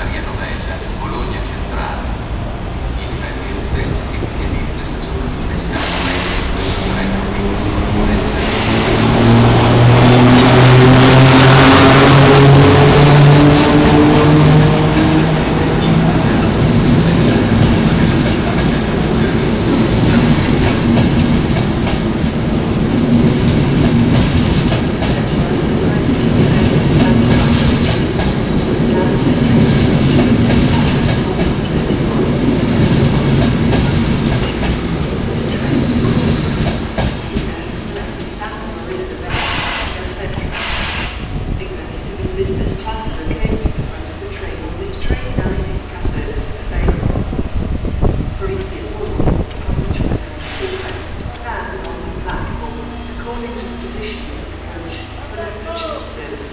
Maria Novella, Bologna Centrale. cars located at front of the train. This train line in Cassones is available for easy boarding. Passengers are requested to stand on the platform according to the position of the coach for the purchase service.